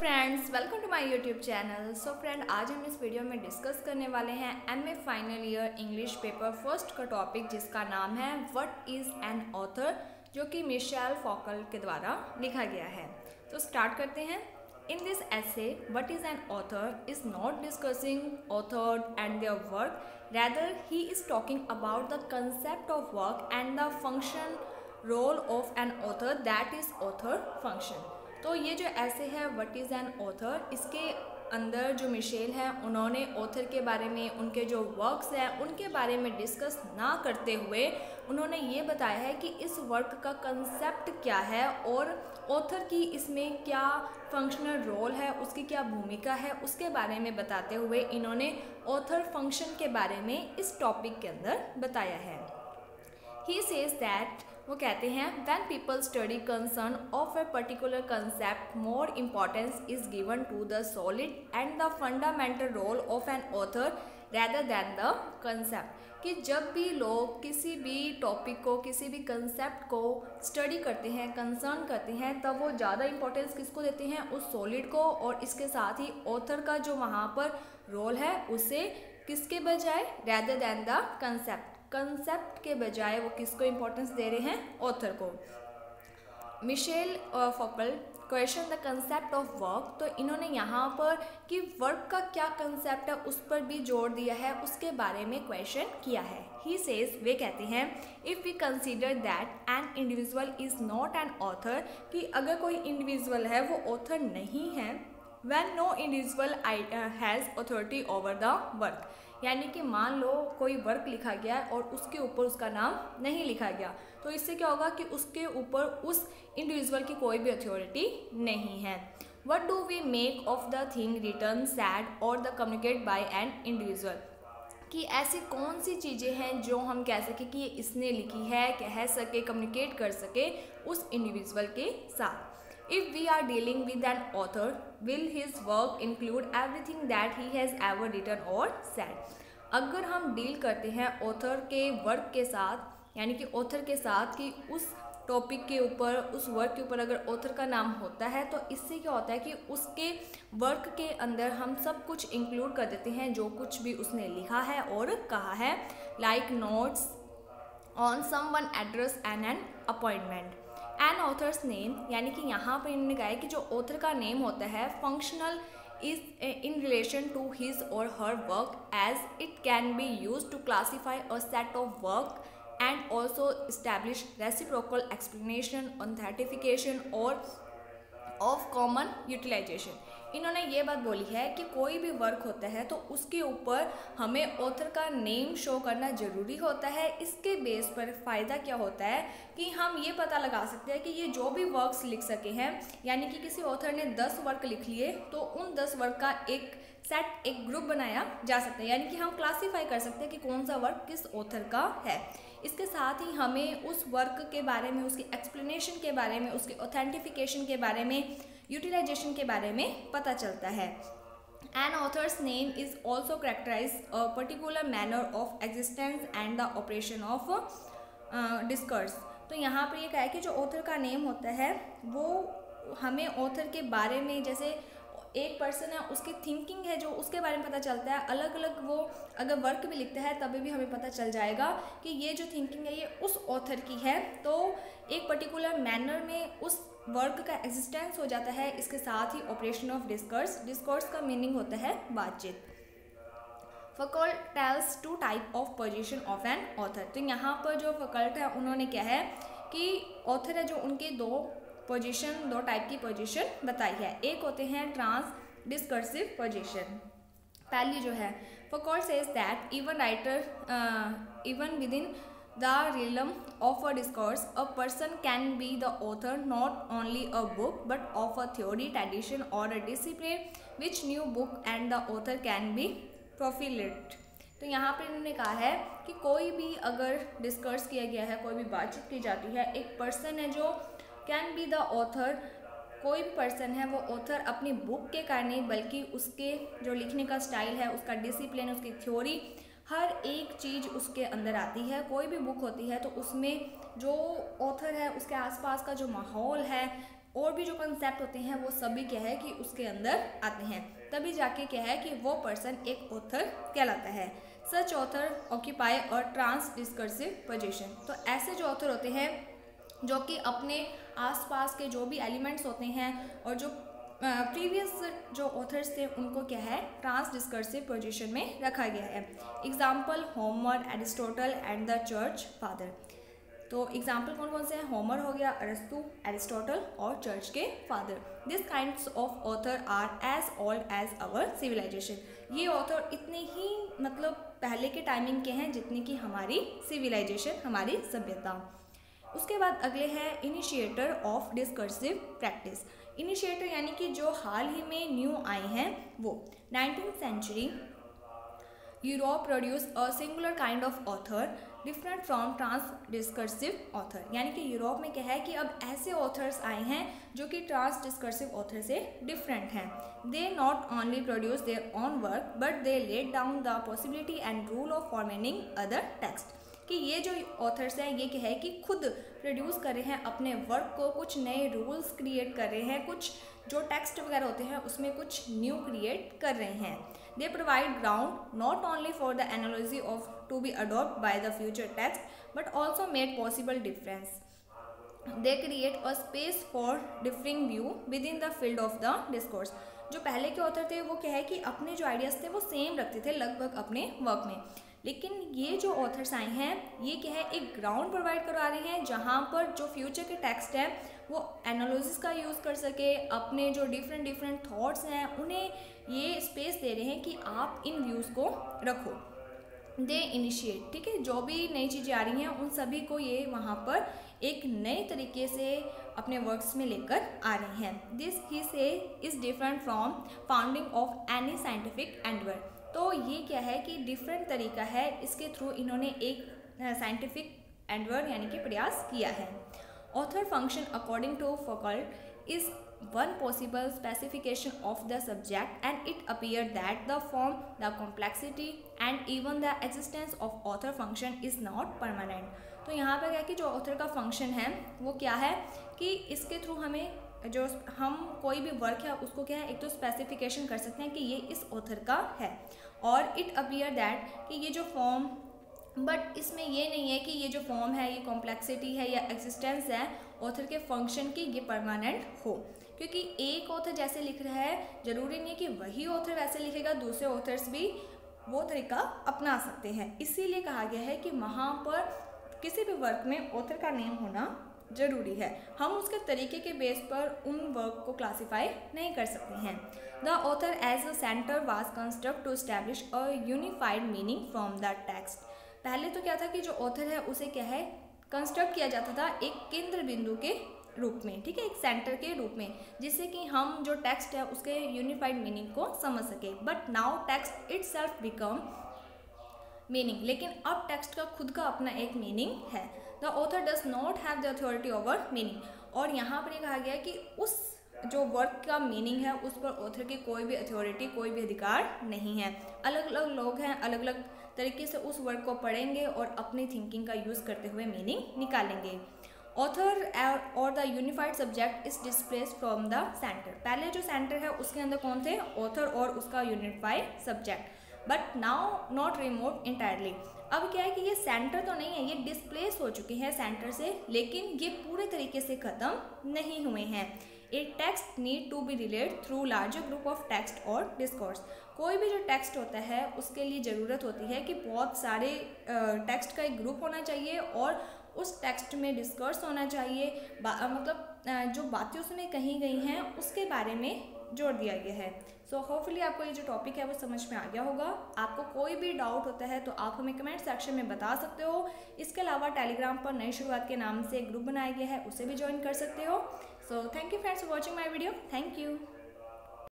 Friends welcome to my YouTube channel so friend आज हम इस वीडियो में डिस्कस करने वाले हैं M A final year English paper first का टॉपिक जिसका नाम है व्हाट इज़ एन ऑथर जो कि मिशेल फॉकल के द्वारा लिखा गया है। तो स्टार्ट करते हैं। In this essay what is an author is not discussing author and their work rather he is talking about the concept of work and the function role of an author that is author function तो ये जो ऐसे है what is an author इसके अंदर जो Michel हैं, उन्होंने ऑथर के बारे में, उनके जो वर्क्स हैं, उनके बारे में डिस्कस ना करते हुए उन्होंने ये बताया है कि इस वर्क का कंसेप्ट क्या है और ऑथर की इसमें क्या फंक्शनल रोल है, उसकी क्या भूमिका है, उसके बारे में बताते हुए इन्होंने ऑथर फ़ंक्शन के बारे में इस टॉपिक के अंदर बताया है। ही सेज दैट वो कहते हैं when people study concern of a particular concept more importance is given to the solid and the fundamental role of an author rather than the concept कि जब भी लोग किसी भी टॉपिक को, किसी भी कंसेप्ट को स्टडी करते हैं कंसर्न करते हैं, तब वो ज़्यादा इंपॉर्टेंस किसको देते हैं? उस सॉलिड को और इसके साथ ही ऑथर का जो वहाँ पर रोल है, उसे किसके बजाय? Rather than the concept concept के बजाय वो किसको इम्पोर्टेंस दे रहे हैं? ऑथर को। Michel Foucault question the concept of work तो इन्होंने यहाँ पर कि वर्क का क्या कंसेप्ट है, उस पर भी ज़ोर दिया है, उसके बारे में क्वेश्चन किया है। ही सेज वे कहते हैं if we consider that an individual is not an author कि अगर कोई इंडिविजुअल है, वो ऑथर नहीं है when no individual I has authority over the work यानी कि मान लो कोई वर्क लिखा गया है और उसके ऊपर उसका नाम नहीं लिखा गया तो इससे क्या होगा कि उसके ऊपर उस इंडिविजुअल की कोई भी अथॉरिटी नहीं है। What do we make of the thing written said और the communicate by an individual कि ऐसी कौन सी चीज़ें हैं जो हम कह सकें कि ये इसने लिखी है, कह सके कम्युनिकेट कर सके उस इंडिविजुअल के साथ। If we are dealing with an author will his work include everything that he has ever written और सेड अगर हम डील करते हैं ऑथर के वर्क के साथ, यानी कि ऑथर के साथ कि उस टॉपिक के ऊपर, उस वर्क के ऊपर अगर ऑथर का नाम होता है तो इससे क्या होता है कि उसके वर्क के अंदर हम सब कुछ इंक्लूड कर देते हैं, जो कुछ भी उसने लिखा है और कहा है like notes on someone address and an appointment an author's name यानी कि यहाँ पर इन्होंने कहा है कि जो ऑथर का नेम होता है functional is in relation to his और her work as it can be use to classify a set of work and also establish reciprocal explanation authentication और ऑफ़ कॉमन यूटिलाइजेशन इन्होंने ये बात बोली है कि कोई भी वर्क होता है तो उसके ऊपर हमें ऑथर का नेम शो करना ज़रूरी होता है। इसके बेस पर फ़ायदा क्या होता है कि हम ये पता लगा सकते हैं कि ये जो भी वर्क्स लिख सके हैं, यानी कि किसी ऑथर ने दस वर्क लिख लिए तो उन दस वर्क का एक सेट एक ग्रुप बनाया जा सकता है। यानी कि हम क्लासीफाई कर सकते हैं कि कौन सा वर्क किस ऑथर का है। इसके साथ ही हमें उस वर्क के बारे में, उसकी एक्सप्लेनेशन के बारे में, उसके ऑथेंटिफिकेशन के बारे में यूटिलाइजेशन के बारे में पता चलता है। An author's name is also characterise a particular manner of existence and the operation of discourse तो यहाँ पर ये कहा है कि जो ऑथर का नेम होता है, वो हमें ऑथर के बारे में, जैसे एक पर्सन है, उसकी थिंकिंग है जो उसके बारे में पता चलता है। अलग अलग वो अगर वर्क भी लिखता है, तभी भी हमें पता चल जाएगा कि ये जो थिंकिंग है, ये उस ऑथर की है। तो एक पर्टिकुलर मैनर में उस वर्क का एग्जिस्टेंस हो जाता है, इसके साथ ही ऑपरेशन ऑफ़ डिस्कर्स डिस्कर्स का मीनिंग होता है बातचीत। Foucault tells two type of position of an author तो यहाँ पर जो फकल्ट है, उन्होंने क्या है कि ऑथर है जो उनके दो पोजीशन दो टाइप की पोजीशन बताई है। एक होते हैं ट्रांस डिस्कर्सिव पोजीशन पहली जो है for says that even writer even within the realm of a discourse a person can be the author not only a book but of a theory tradition और a discipline which new book and the author can be proliferate तो यहाँ पर इन्होंने कहा है कि कोई भी अगर डिस्कर्स किया गया है, कोई भी बातचीत की जाती है, एक पर्सन है जो कैन बी द ऑथर, कोई भी पर्सन है, वो ऑथर अपनी बुक के कारण नहीं, बल्कि उसके जो लिखने का स्टाइल है, उसका डिसिप्लिन, उसकी थ्योरी, हर एक चीज़ उसके अंदर आती है। कोई भी बुक होती है तो उसमें जो ऑथर है, उसके आसपास का जो माहौल है, और भी जो कंसेप्ट होते हैं, वो सभी क्या है कि उसके अंदर आते हैं। तभी जाके क्या है कि वो पर्सन एक ऑथर कहलाता है। सच ऑथर ऑक्यूपाई और ट्रांस डिस्कर्सिव पोजिशन तो ऐसे जो ऑथर होते हैं जो कि अपने आसपास के जो भी एलिमेंट्स होते हैं और जो प्रीवियस जो ऑथर्स थे, उनको क्या है ट्रांस डिस्कर्सिव पोजिशन में रखा गया है। Example Homer Aristotle and the church father तो एग्ज़ाम्पल कौन कौन से हैं? होमर हो गया अरस्तु एरिस्टोटल और चर्च के father this kind of author are as old as our civilisation ये ऑथर इतने ही मतलब पहले के टाइमिंग के हैं जितनी कि हमारी सिविलाइजेशन हमारी सभ्यता। उसके बाद अगले हैं initiator of discursive practice initiator यानी कि जो हाल ही में न्यू आए हैं, वो। Nineteen century Europe produce a singular kind of author different from transdiscursive author यानी कि यूरोप में क्या है कि अब ऐसे ऑथर्स आए हैं जो कि ट्रांस डिस्कर्सिव ऑथर से डिफरेंट हैं। They not only produce their own work but they let down the possibility and rule of forming other text कि ये जो ऑथर्स हैं, ये कहे कि खुद प्रोड्यूस कर रहे हैं अपने वर्क को, कुछ नए रूल्स क्रिएट कर रहे हैं, कुछ जो टेक्स्ट वगैरह होते हैं, उसमें कुछ न्यू क्रिएट कर रहे हैं। They provide ground not only for the analogy of to be adopt by the future text but also made possible difference they create a space for differing view within the field of the discourse जो पहले के author थे, वो क्या है कि अपने जो आइडियाज़ थे, वो सेम रखते थे लगभग अपने वर्क में। लेकिन ये जो ऑथर्स आए हैं, ये क्या है, एक ग्राउंड प्रोवाइड करवा रहे हैं जहाँ पर जो फ्यूचर के टेक्स्ट हैं, वो एनालिसिस का यूज़ कर सके, अपने जो डिफरेंट डिफरेंट थॉट्स हैं, उन्हें ये स्पेस दे रहे हैं कि आप इन व्यूज़ को रखो। दे इनिशिएट ठीक है? जो भी नई चीज़ें आ रही हैं, उन सभी को ये वहाँ पर एक नए तरीके से अपने वर्क्स में लेकर आ रहे हैं। This he say is different from founding of any scientific endeavour तो ये क्या है कि डिफरेंट तरीका है, इसके थ्रू इन्होंने एक साइंटिफिक एंडवर यानी कि प्रयास किया है। Author function according to Foucault is one possible specification of the subject and it appear that the form the complexity and even the existence of author function is not permanent तो यहाँ पर क्या कि जो ऑथर का function है, वो क्या है कि इसके थ्रू हमें जो हम कोई भी वर्क है उसको क्या है, एक तो स्पेसिफिकेशन कर सकते हैं कि ये इस ऑथर का है। और इट अपियर दैट कि ये जो फॉर्म बट इसमें ये नहीं है कि ये जो फॉर्म है, ये कॉम्प्लेक्सिटी है या एग्जिस्टेंस है ऑथर के फ़ंक्शन की ये परमानेंट हो। क्योंकि एक ऑथर जैसे लिख रहा है, ज़रूरी नहीं है कि वही ऑथर वैसे लिखेगा, दूसरे ऑथर्स भी वो तरीका अपना सकते हैं। इसीलिए कहा गया है कि वहाँ पर किसी भी वर्क में ऑथर का नेम होना ज़रूरी है। हम उसके तरीके के बेस पर उन वर्क को क्लासीफाई नहीं कर सकते हैं। The author as a centre was construct to establish a unified meaning from the text पहले तो क्या था कि जो ऑथर है, उसे क्या है? कंस्ट्रक्ट किया जाता था एक केंद्र बिंदु के रूप में, ठीक है? एक सेंटर के रूप में, जिससे कि हम जो टेक्स्ट है, उसके यूनिफाइड मीनिंग को समझ सके। But now text itself become meaning लेकिन अब टेक्स्ट का खुद का अपना एक मीनिंग है. The author does not have the authority over meaning और यहाँ पर कहा गया कि उस जो वर्क का मीनिंग है, उस पर ऑथर की कोई भी अथॉरिटी कोई भी अधिकार नहीं है. अलग अलग लोग हैं अलग अलग तरीके से उस वर्क को पढ़ेंगे और अपनी थिंकिंग का यूज़ करते हुए मीनिंग निकालेंगे. ऑथर और the unified subject is displace from the centre पहले जो सेंटर है, उसके अंदर कौन थे? ऑथर और उसका unified subject but now not remove entirely अब क्या है कि ये सेंटर तो नहीं है, ये डिस्प्लेस हो चुके हैं सेंटर से, लेकिन ये पूरे तरीके से ख़त्म नहीं हुए हैं। A text need to be relate through larger group of text और डिस्कोर्स कोई भी जो टेक्स्ट होता है, उसके लिए ज़रूरत होती है कि बहुत सारे टेक्स्ट का एक ग्रुप होना चाहिए और उस टेक्स्ट में डिस्कर्स होना चाहिए। मतलब जो बातें उसमें कही गई हैं उसके बारे में जोड़ दिया गया है। सो so, होपफुली आपको ये जो टॉपिक है वो समझ में आ गया होगा। आपको कोई भी डाउट होता है तो आप हमें कमेंट सेक्शन में बता सकते हो। इसके अलावा टेलीग्राम पर नई शुरुआत के नाम से एक ग्रुप बनाया गया है उसे भी ज्वाइन कर सकते हो। So thank you friends for watching my video thank you